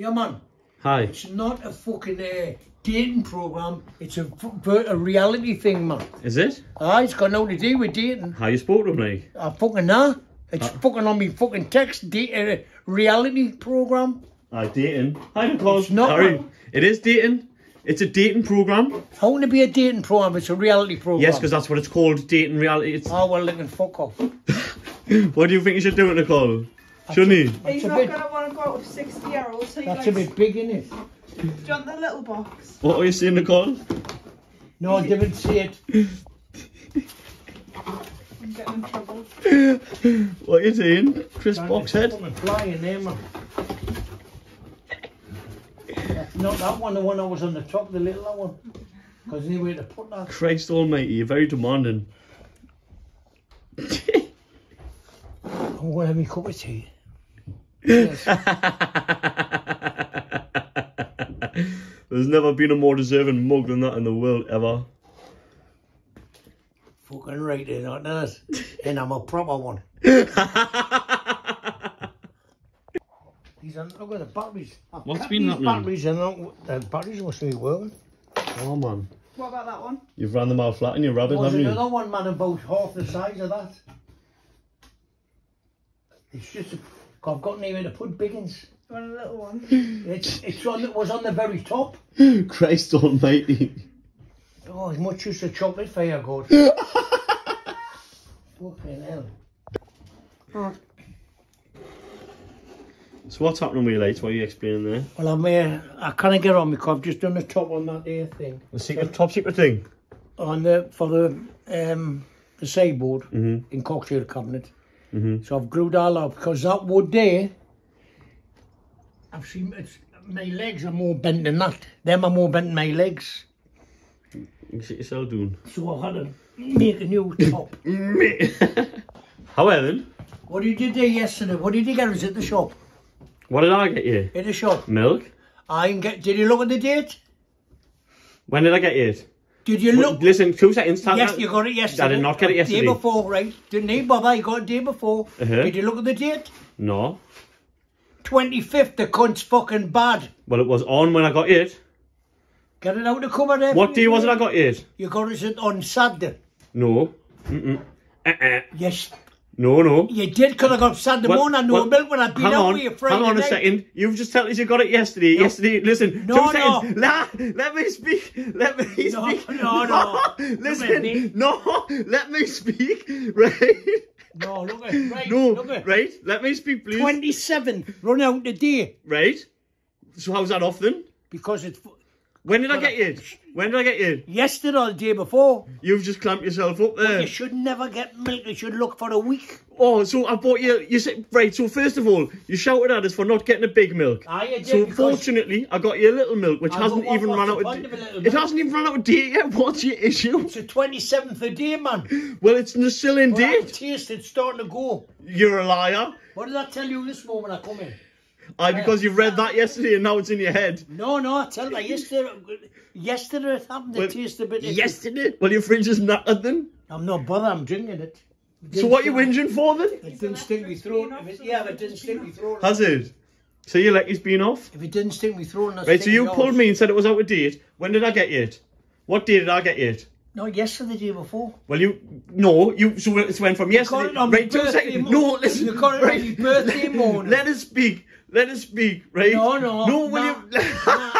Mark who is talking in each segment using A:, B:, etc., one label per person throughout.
A: Yeah, man.
B: Hi.
A: It's not a fucking uh, dating program. It's a, a reality thing, man.
B: Is it?
A: Ah, it's got nothing to do with dating.
B: How you spoke to like?
A: I fucking nah. It's
B: Uh.
A: fucking on me fucking text date uh, reality program.
B: Hi, dating. Hi, Nicole.
A: It's not,
B: Sorry. It is dating. It's a dating program.
A: How can it be a dating program? It's a reality program.
B: Yes, because that's what it's called, dating reality. It's,
A: Oh well, can fuck off.
B: what do you think you should do it, Nicole? Shouldn't he?
C: He's not going to want to go out with 60 year olds. So he
A: That's a bit big, isn't it?
C: Do you want the little box?
B: What are you saying, Nicole?
A: No, I didn't see it.
C: I'm getting in trouble.
B: What are you saying? Chris Boxhead?
A: Fucking flying there, man. Not that one, the one that was on the top, the little one. Because anywhere to put that.
B: Christ almighty, you're very demanding.
A: I'm going to have me cup of tea. Yes.
B: There's never been a more deserving mug than that in the world, ever.
A: Fucking right there, not that. And I'm a proper one. These are, look at the batteries. I've
B: What's
A: kept
B: been
A: these
B: happening?
A: Batteries are not, the batteries must be working.
B: Oh, man.
C: What about that one?
B: You've ran them out flat in your rabbit,
A: There's
B: haven't
A: another
B: you?
A: one, man, about half the size of that. It's just, I've got anywhere to put biggins.
C: You want a little one?
A: It's, it's on, it was on the very top.
B: Christ almighty.
A: Oh, as much as the chocolate fire good. Fucking hell.
B: So what's happening with your lights? What are you explaining there?
A: Well, I'm uh, I can't get on because I've just done the top on that air thing.
B: The secret, top secret thing?
A: On the, for the, um, the sideboard
B: Mhm.
A: in cocktail cabinet.
B: Mhm.
A: So I've glued all up because that wood there, I've seen, it's, my legs are more bent than that. Them are more bent than my legs.
B: You sit yourself doing.
A: So I've had to make a new top.
B: How well then?
A: what did you do yesterday? What did you get? Was it the shop?
B: What did I get you?
A: In the shop.
B: Milk?
A: I didn't get, did you look at the date?
B: When did I get it?
A: Did you look?
B: Listen, seconds. time-
A: Yes, you got it yesterday.
B: I did not get it yesterday.
A: Day before, right? Didn't he bother? You got it day before.
B: Uh-huh.
A: Did you look at the date?
B: No.
A: 25th, the cunt's fucking bad.
B: Well, it was on when I got it.
A: Get it out of the cover there.
B: What day was it I got it?
A: You got it on Saturday.
B: No. Mm-mm. Uh-uh.
A: Yes,
B: No, no.
A: you did, because I got Saturday
B: Well-
A: morning. I know
B: well,
A: milk when I'd been
B: hang
A: out
B: on,
A: with you Friday
B: hang on a
A: night.
B: second. You've just told us you got it yesterday.
A: No.
B: Yesterday, listen.
A: No,
B: two
A: no.
B: seconds. Nah, let me speak. Let me
A: No,
B: speak.
A: no, no.
B: listen.
A: me.
B: No, let me speak. Right.
A: No, look at right.
B: No,
A: look at
B: right. Let me speak, please.
A: 27, run out the day.
B: Right. So how's that off then?
A: Because it's
B: When did I get it? When did I get you?
A: yesterday or the day before.
B: You've just clamped yourself up there.
A: You should never get milk. You should look for a week.
B: Oh, so I bought you. You said right. So first of all, you shouted at us for not getting a big milk.
A: I did,
B: So fortunately, I got you a little milk, which
A: I
B: hasn't
A: got-
B: even run out of.
A: of
B: It
A: milk?
B: hasn't even run out of date yet. What's your issue?
A: It's the 27th of day, man.
B: Well, it's n- still in
A: Well, I
B: date.
A: taste it starting to go.
B: You're a liar.
A: What did I tell you this moment I come in?
B: I because you've read that yesterday and now it's in your head.
A: No, no, I tell you, yesterday, yesterday it happened to
B: Well,
A: taste a bit.
B: Yesterday. Well, your fridge is knackered then.
A: I'm not bothered, I'm drinking it.
B: So what are you whinging for then?
A: It didn't stink me throat. It, yeah, if it didn't stink me throat.
B: Has it? So you let his been off?
A: If it didn't stink me throat, and I
B: Right. So you
A: yours.
B: pulled me and said it was out of date. When did I get you it? What day did I get you it?
A: No, yesterday, the day before.
B: Well, you no, you so it went from yesterday.
A: got it on my
B: right, two seconds. No, listen.
A: You got it on
B: right.
A: birthday morning.
B: Let us speak. Let us speak. Right?
A: No, no,
B: no. Will
A: nah,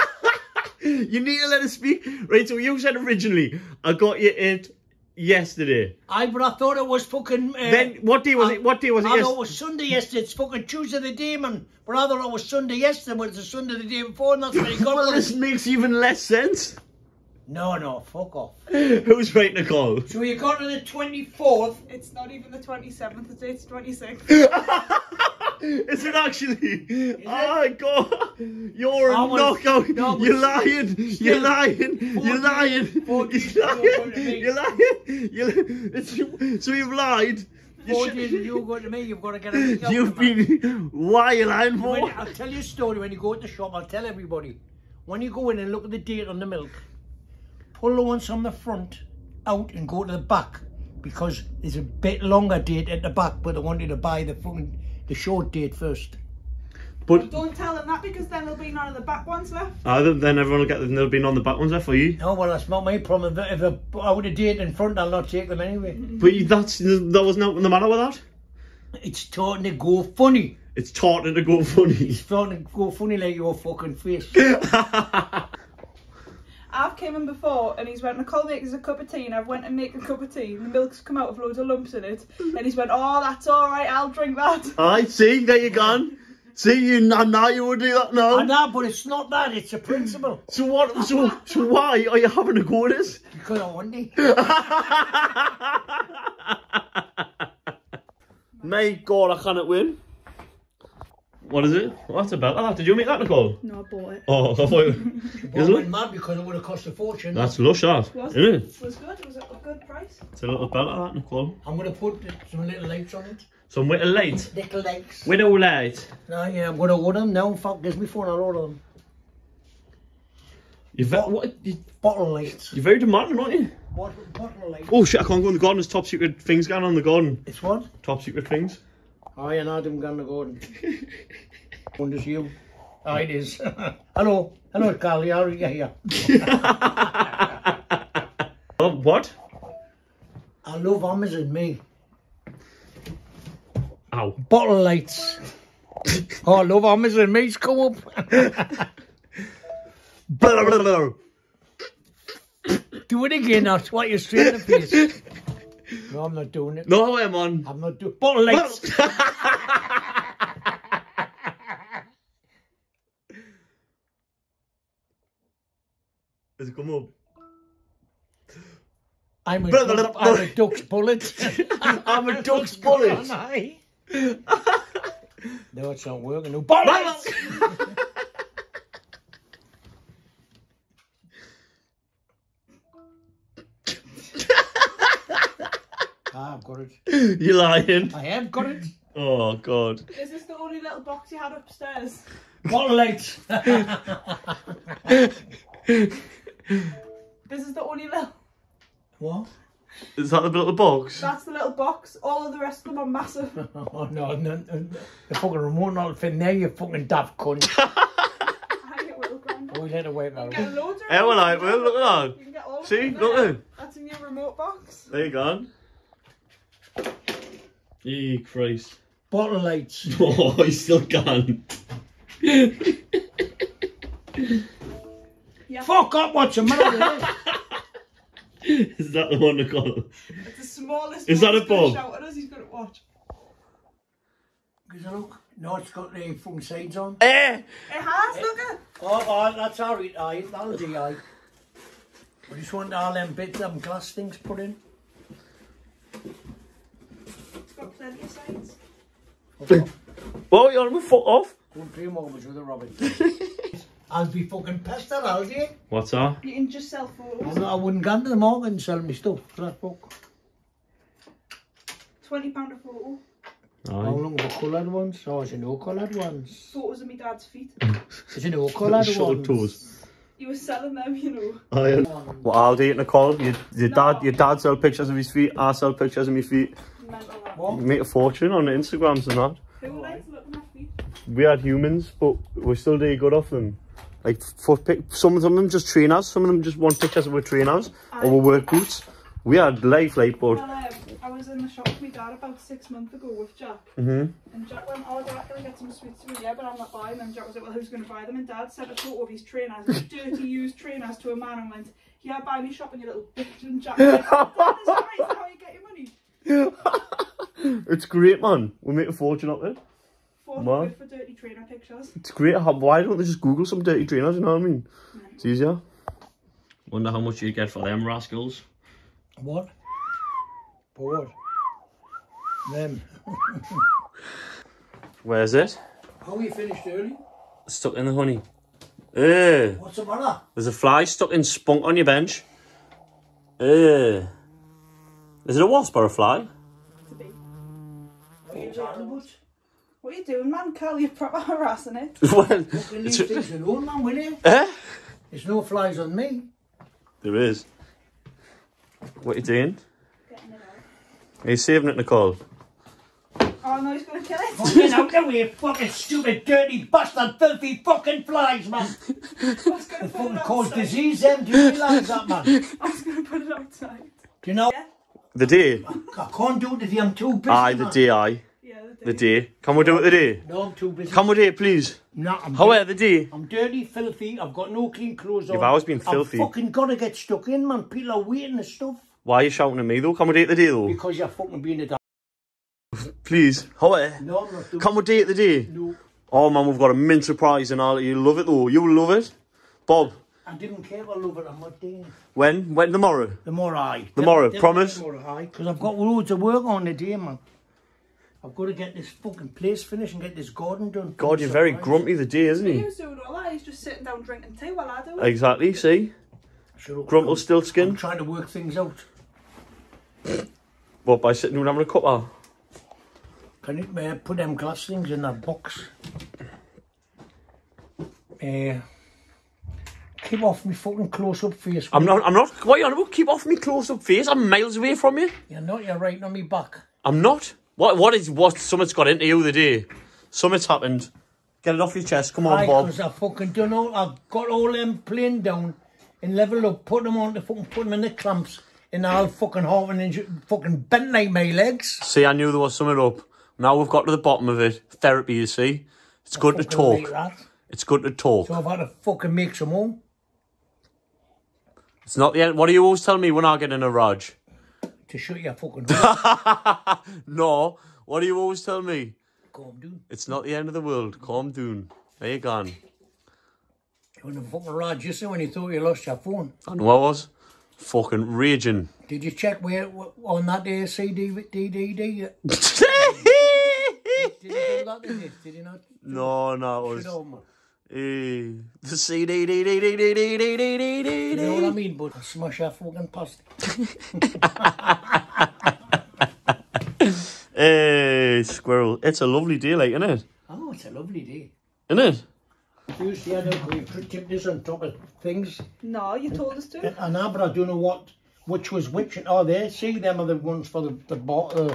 B: you? you need to let us speak. Right. So you said originally I got you it yesterday.
A: I, but I thought it was fucking. Uh,
B: then what day was
A: I-
B: it? What day was it?
A: I thought it was Sunday yesterday. It's fucking Tuesday the day, man. But I thought it was Sunday yesterday, but it's a Sunday the day before, and that's what he got.
B: well, this makes even less sense.
A: No, no, fuck off.
B: Who's right, Nicole?
A: So you got to the 24th.
C: It's not even the 27th, it's 26th.
B: Is it actually? oh my god! You're a
A: I was-
B: knockout!
A: no,
B: You're lying! You're lying! You're lying!
A: 14
B: You're lying!
A: going.
B: You're lying! You're, it's, so you've lied.
A: Four days and you go to me, you've got to get out
B: You've
A: of me, man.
B: been. Why are you lying
A: When-
B: for?
A: I'll tell you a story when you go to the shop, I'll tell everybody. When you go in and look at the date on the milk, pull the ones from the front out and go to the back because there's a bit longer date at the back, but I wanted to buy the fucking the short date first.
B: But
C: Don't tell them that because then there'll be none of the back ones left.
B: uh, then everyone will get them. They'll be on the back ones there for you.
A: No, well, that's not my problem. If, if I- I would have date in front, I'll not take them anyway.
B: But you- that's that was not the matter with that.
A: It's starting to go funny.
B: It's starting to go funny.
A: It's starting to go funny like your fucking face.
C: I've came in before and he's went, Nicole makes us a cup of tea and I've went and make a cup of tea and the milk's come out with loads of lumps in it mm-hmm. and he's went, oh that's alright, I'll drink that.
B: I see. There you gone. See you now. Now you would do that now.
A: I know, but it's not that. It's a principle.
B: So what? So so why are you having a go at this?
A: Because I want it.
B: My God, I cannot win. What is it? What's about that? Ah, did you make that, Nicole?
C: No, I bought it.
B: Oh, I thought you...
A: But I
B: it?
A: went mad because it would have cost a fortune.
B: That's lush, that,
C: Was
B: isn't
C: it?
B: it?
C: It was good, it was a good price.
B: It's a little belt like that, Nicole.
A: I'm going to put some little lights on it.
B: Some little lights?
A: Little lights.
B: Widow light.
A: No, yeah, I'm going to order them now. Fuck, gives me phone, I'll order them.
B: You're, ve- what, you-
A: Bottle lights.
B: you're very demanding, aren't you?
A: What bottle lights?
B: Oh shit, I can't go in the garden. There's top secret things going on in the garden.
A: It's what?
B: Top secret things.
A: Oh, and I'm going to go and... Wonders you. Oh, it is. Hello. Hello, Carly. How are you here?
B: oh, what?
A: I love Amazon, me.
B: Ow.
A: Bottle lights. oh, I love Amazon, me's come up. Do it again, I'll swat you straight in the face. No, I'm not doing it.
B: No, I'm on.
A: I'm not doing Bottle lights.
B: Has it come up?
A: I'm a, duck. I'm a duck's bullet.
B: I'm a duck's bullet.
A: Am I? no, it's not working. No, bottle lights. Got it.
B: You're lying.
A: I have got it.
B: Oh god.
C: Is this the only little box you had upstairs?
A: Bottle lights.
C: This is the only little...
A: what?
B: Is that the little box?
C: That's the little box. All of the rest of them are massive.
A: Oh no, no, no, the fucking remote not fit in there, you fucking daft cunt.
C: I will, Grandad.
A: Oh, let her wait that
C: Get loads of
B: Eh, well, I will. Look at
C: You can get all
B: that. See?
C: them
B: Look
C: there.
B: there.
C: That's in your remote box.
B: There you go. Ye Christ.
A: Bottle lights.
B: Oh, he's still gone.
C: Yeah.
A: Fuck up, what's the matter with it?
B: Is that the one to call?
C: It's the smallest
B: Is that a
C: He's gonna
B: bulb?
C: Shout at us. He's going to watch.
A: Gives a look. No, it's got the fucking sides on.
B: Eh!
C: It has. Look at.
A: Oh, oh that's alright, aye. That'll do, aye. I just want all them bits, them glass things put in.
C: It's got plenty of.
B: Oh, you're on my foot off.
A: Don't play moments with the Robin. I'll be fucking pissed at all day.
B: What's that?
C: You can just sell photos.
A: I wouldn't go into the market and sell me stuff for that book.
C: Twenty pound a photo.
A: How
B: Aye.
A: long for coloured ones? Oh, is it no coloured ones?
C: Photos of my dad's feet.
A: Is it no coloured
B: Short
A: ones?
B: toes.
C: He was selling them, you know.
B: Aye. Well, I'll do it, Nicole. Your, your dad, your dad sell pictures of his feet. I sell pictures of my feet.
C: Mental that.
A: What?
B: You make a fortune on the Instagrams and that.
C: Who likes looking at feet?
B: We had humans, but we still do good off them. Like foot pic. Some of them just trainers. Some of them just want pictures of our trainers or our work boots. We had life like, but
C: um, I was in the shop with my dad about six months ago with Jack.
B: Mhm.
C: And Jack went, oh, Dad, can I get some sweets for you? Yeah, but I'm not buying them. Jack was like, well, who's going to buy them? And Dad sent a photo of his trainers, his dirty used trainers to a man and went, yeah, buy me shopping, you little bitch. And Jack went, Dad, is that right? How you get your money?
B: it's great, man. We make a fortune up there.
C: Four
B: What?
C: for dirty trainer pictures.
B: It's great. How- Why don't they just Google some dirty trainers? You know what I mean? It's easier. Wonder how much you get for them rascals.
A: What? For what? Them.
B: Where's it?
A: How we finished early?
B: Stuck in the honey. Eh.
A: What's the matter?
B: There's a fly stuck in spunk on your bench. Eh. Is it a wasp or a fly?
C: To be.
A: What are you talking?
C: What are you doing, man? Carl, you're proper harassing it.
B: well,
A: Fucking leave things alone, man, will you?
B: eh?
A: There's no flies on me.
B: There is. What are you doing?
C: Getting it out.
B: Are you saving it, Nicole?
C: Oh no, he's gonna kill it.
A: Fucking out the way, fucking stupid, dirty, bastard, filthy fucking flies, man.
C: I was gonna
A: They
C: put
A: fucking
C: it
A: cause disease, them. Do you realise that, man? Do
C: I was gonna put it outside.
A: Do you know?
B: The day.
A: I can't do it today, I'm too busy.
B: Aye, the
A: man.
B: day, aye.
C: Yeah,
B: The day. Can we do it the day?
A: No, I'm too busy.
B: Can we do it, please?
A: No, I'm
B: How are the day?
A: I'm dirty, filthy. I've got no clean clothes on.
B: You've always been filthy.
A: I've fucking got to get stuck in, man. People are waiting and stuff
B: Why are you shouting at me though? Can we date the day though?
A: because you're fucking being a dad.
B: Please. How are
A: No, I'm not doing
B: Can we date the day?
A: No,
B: Oh man, we've got a mint surprise and all. You love it though. You will love it. Bob,
A: I didn't care about love it. I'm not doing it.
B: when? When? Tomorrow?
A: Tomorrow, aye.
B: Tomorrow,
A: Definitely
B: promise?
A: Tomorrow, aye. Because I've got loads of work on today, man. I've got to get this fucking place finished and get this garden done.
B: God, you're very
A: Surprise.
B: grumpy the day, isn't
C: He
B: he?
C: was doing all that. He's just sitting down drinking tea while I do it.
B: Exactly, see?
A: Shut up.
B: Grumple still
A: I'm
B: skin.
A: trying to work things out.
B: What, by sitting down having a cuppa?
A: Can you uh, put them glass things in that box? Uh, keep off me fucking close up face.
B: I'm not, I'm not, what are you on about? Keep off me close up face. I'm miles away from you.
A: You're not, you're right on me back.
B: I'm not. What, what is, what, something's got into you the day. Something's happened. Get it off your chest. Come on,
A: Aye,
B: Bob.
A: I fucking done all, I've got all them plain down and level up, put them on the fucking, put them in the clamps and I'll fucking half an inch, fucking bent like my legs.
B: See, I knew there was something up. Now we've got to the bottom of it. Therapy, you see. It's good to talk. It's good to talk.
A: So I've had to fucking make some more.
B: It's not the end. What do you always tell me when I get in a Raj?
A: to shut your fucking.
B: No. What do you always tell me?
A: Calm down.
B: It's not the end of the world. Calm down. There you gone.
A: You were in a fucking rod just when you thought you lost your phone.
B: I know I was. Fucking raging.
A: Did you check where on that day CD DVD? Did you do that? Did you, did you not?
B: no, no, it was.
A: All, man.
B: Eh, the CD. dee, dee, dee, dee, dee, dee, dee, dee, dee,
A: You know what I
B: dee.
A: mean? But smash your fucking past.
B: Hey, squirrel. It's a lovely day, like, isn't it?
A: Oh, it's a lovely day.
B: Isn't it?
A: You see, I don't we could this on top of things.
C: No, you told us to.
A: And now, but I don't know what, which was which. Oh, there. See, them are the ones for the the bot. Uh,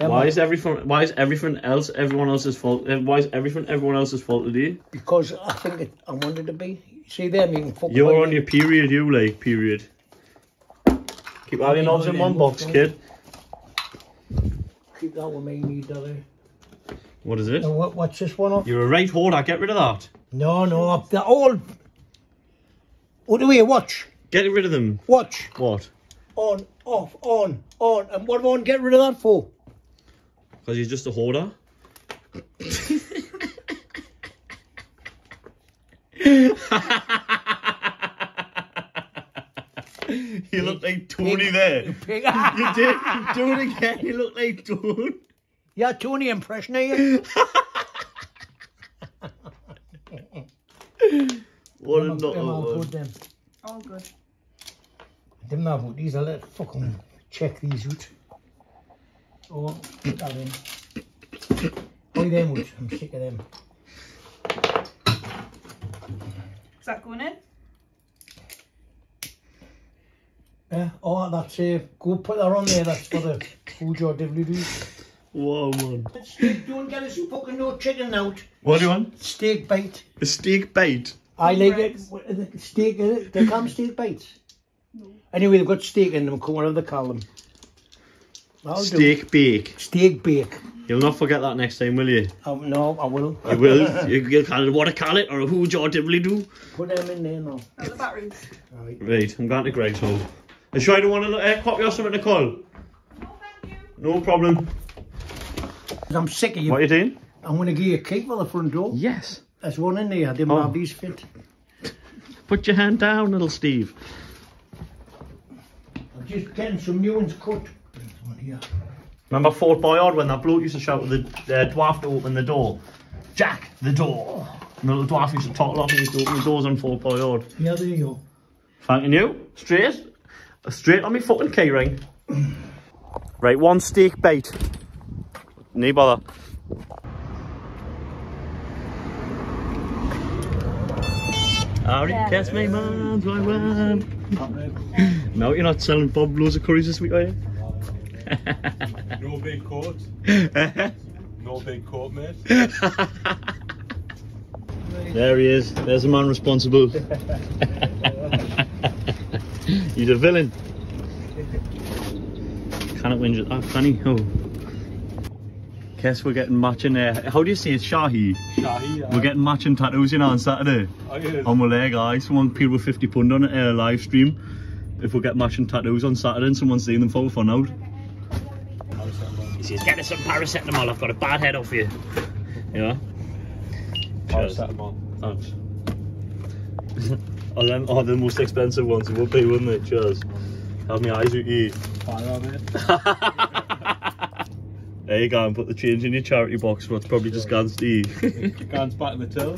B: Why is everything? Why is everything else everyone else's fault? uh, Why is everything everyone else's fault today?
A: because I think it, I wanted to be. See them, you can
B: You're on
A: it.
B: your period, you like period. Keep all your knobs in one box, kid.
A: Keep that with me, that. eh?
B: What is it?
A: What, what's this one off?
B: You're a right hoarder. Get rid of that.
A: No, no, they're all. What do we watch?
B: Get rid of them.
A: Watch.
B: What?
A: On, off, on, on. And what do I want to get rid of that for?
B: Because you're just a hoarder. you look like Tony there.
A: Pig.
B: You did. Do it again. You look like Tony.
A: yeah, Tony impression, are you?
B: What a
A: Them
B: nut.
A: are- them are
B: that was.
A: good, them.
C: Oh, good.
A: Them are good. These are let fucking check these out. Oh, put that in. Oh, them out. I'm sick of them.
C: Is that going in?
A: Yeah. Oh, that's uh, go put that on there. That's for the food your DVD.
B: Whoa, man.
A: Steak, don't get us fucking no chicken out.
B: What do you want?
A: Steak bite.
B: A steak bite?
A: I like it.
C: Breaks.
A: the Steak. They come steak bites. No. Anyway, they've got steak in them, whatever they call them. I'll do.
B: Steak bake.
A: Steak bake.
B: You'll not forget that next time, will you?
A: Um, no, I will.
B: You will. you, you'll call it what I call it or who your dibbly do.
A: Put them in there now.
C: At the batteries.
A: Right.
B: Right, I'm going to Greggs home. Are you sure you don't want a uh, copy or something, Nicole?
C: Oh, thank you.
B: No problem.
A: I'm sick of you.
B: What are you doing?
A: I'm going to give you a key for the front door.
B: Yes.
A: There's one in there. I didn't
B: Oh.
A: have these fit.
B: Put your hand down, little Steve.
A: I'm just getting some new ones cut. There's one here.
B: Remember Fort Boyard when that bloke used to shout at the uh, dwarf to open the door? Jack, the door. And the little dwarf used to talk a lot and used to open the doors on Fort Boyard.
A: Yeah, there you go.
B: Thanking you. Straight. Straight on me fucking key ring. Right, one steak bait. No bother. Howdy, catch me, man, my man. No, you're not selling Bob loads of curries this week, are you?
D: No big coat. No big coat, mate.
B: There he is. There's a man responsible. He's a villain. Can it win? Oh, can he? Oh. Guess we're getting matching there. How do you say it? Shahi?
D: Shahi,
B: We're getting matching tattoos, you know, on Saturday.
D: Oh, yeah.
B: On my leg, guys. Someone paid with 50 pound on it, uh, live stream. If we get matching tattoos on Saturday and someone's seeing them for fun out. He says, get us some paracetamol, I've got a bad head off you. Yeah. Cheers.
D: Paracetamol.
B: Thanks. oh, them are the most expensive ones, it would be, wouldn't it? Cheers. Have my eyes out you. There you go, and put the change in your charity box, what's probably just gone to you.
D: Guns back in the till.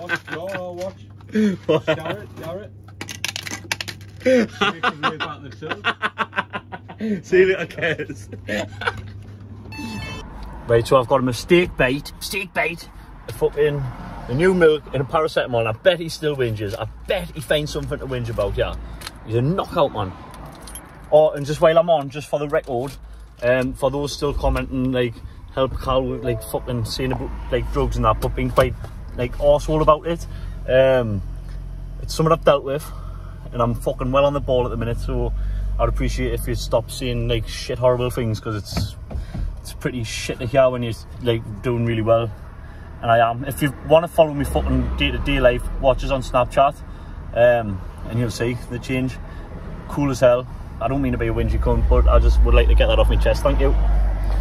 D: Watch, no, watch. Garrett. Make his way back in the till.
B: See you later, kids. right, so I've got a mistake bait, Steak bait, a fucking a new milk and a paracetamol, I bet he still whinges. I bet he finds something to whinge about, yeah. He's a knockout, man. Oh, and just while I'm on, just for the record, um, for those still commenting, like, help Carl with, like, fucking saying about, like, drugs and that, but being quite, like, arsehole about it, um, it's something I've dealt with, and I'm fucking well on the ball at the minute, so I'd appreciate if you stop saying, like, shit horrible things, because it's, it's pretty shit to hear when you're, like, doing really well. And I am. If you want to follow me fucking day-to-day life, watch us on Snapchat, um, and you'll see the change. Cool as hell. I don't mean to be a whingy cunt, but I just would like to get that off my chest. Thank you.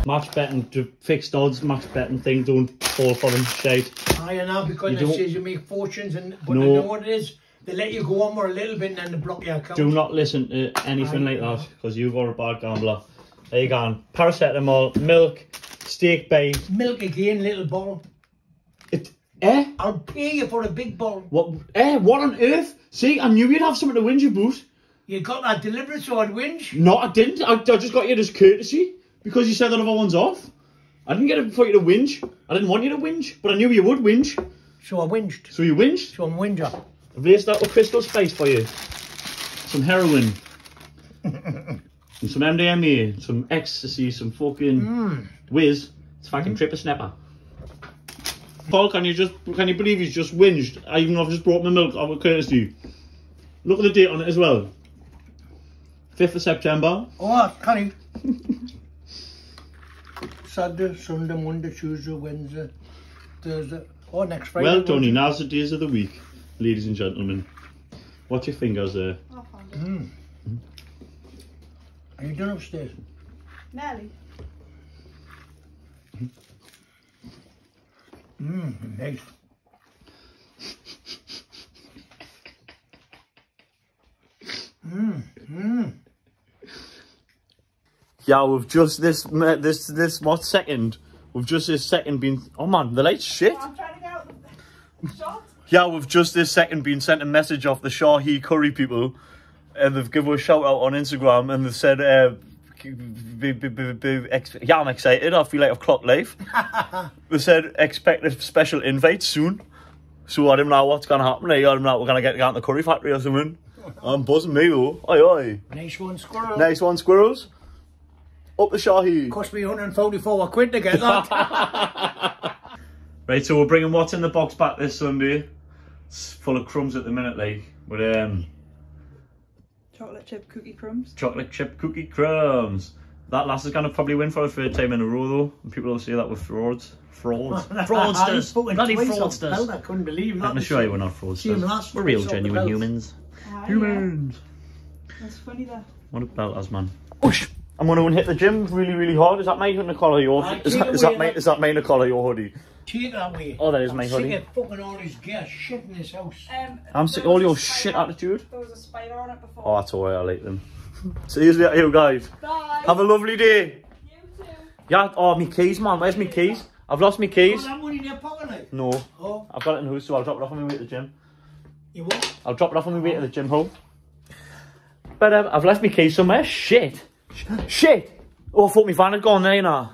B: Match betting to fixed odds, match betting thing, don't fall for them, shade.
A: I know because
B: You
A: they
B: don't-
A: says you make fortunes and but
B: No.
A: you know what it is? They let you go on for a little bit and then they block your account.
B: Do not listen to anything like that, because you are a bad gambler. There you go. Paracetamol, milk, steak bait.
A: Milk again, little bottle.
B: It, eh?
A: I'll pay you for a big bottle.
B: What? Eh? What on earth? See, I knew you'd have something to whinge about.
A: You got that delivered so I'd whinge.
B: No, I didn't. I, I just got you as courtesy because you said that other one's off. I didn't get it for you to whinge. I didn't want you to whinge, but I knew you would whinge.
A: So I whinged.
B: So you whinged.
A: So I'm whinger.
B: I've laced that with crystal space for you. Some heroin. and some MDMA, some ecstasy, some fucking hmm. whiz. It's fucking tripper snapper. Paul, can you just can you believe he's just whinged? I even I've just brought my milk out of courtesy. Look at the date on it as well. 5th of September.
A: Oh, honey. Saturday, Sunday, Monday, Tuesday, Wednesday, Thursday. Oh, next Friday.
B: Well, Tony,
A: it?
B: now's the days of the week, ladies and gentlemen. Watch your fingers there.
C: I found it. Hmm.
A: Are you done upstairs?
C: Nelly.
A: Mmm, nice. Mmm, mmm.
B: Yeah, we've just this mi- this this what second? We've just this second been. Oh man, the light's shit.
C: I'm trying to get out the shot.
B: Yeah, we've just this second been sent a message off the Shahi Curry people, and they've given us a shout out on Instagram, and they've said, uh, b- b- b- b- ex- "Yeah, I'm excited. I feel like I've clocked life." they said, "Expect a special invite soon." So I don't know what's gonna happen. I don't know we're gonna get down to the curry factory or something. I'm buzzing me though. Oi oi.
A: Nice one, squirrel.
B: Nice one, squirrels. Up the Shahi.
A: Cost me 144 quid to get that.
B: Right, so we're bringing what's in the box back this Sunday. It's full of crumbs at the minute, like with um
C: Chocolate chip cookie crumbs.
B: chocolate chip cookie crumbs. That lass is gonna probably win for a third time in a row though. And people will say that with frauds. Frauds. fraudsters.
A: Fucking
B: Bloody
A: twice off the belt,
B: fraudsters.
A: I couldn't believe that.
B: I'm sure you we're not fraudsters. We're real
A: twice off the
B: genuine humans.
C: Ah,
B: Humans.
C: Yeah. That's funny that.
B: What a belters, man. Whoosh. I'm gonna hit the gym really, really hard. Is that my Nicola your
A: I
B: is
A: take
B: that, is that
A: away
B: my
A: that-
B: is that my Nicola your hoodie?
A: Take that away.
B: Oh, that is my
A: I'm
B: hoodie.
A: Sick of fucking all this gear shit in this house.
C: Um,
B: I'm
C: there
B: sick
C: was
B: all your
C: spider-
B: shit attitude.
C: There was a spider on it before.
B: Oh, that's alright, I like them. See you later, you guys.
C: Bye.
B: Have a lovely day.
C: You too.
B: Yeah, oh, my keys, man. Where's my keys? I've lost my
A: Oh,
B: keys.
A: that money in your pocket, like.
B: No,
A: Oh,
B: I've got it in the house, so I'll drop it off on my way to the gym.
A: you what?
B: I'll drop it off on my way to the gym home. But um, I've left my keys somewhere. Shit. Shit. Oh, I thought my van had gone there, you know.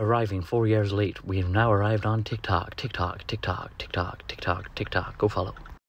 E: Arriving four years late, we have now arrived on TikTok. TikTok, TikTok, TikTok, TikTok, TikTok. Go follow.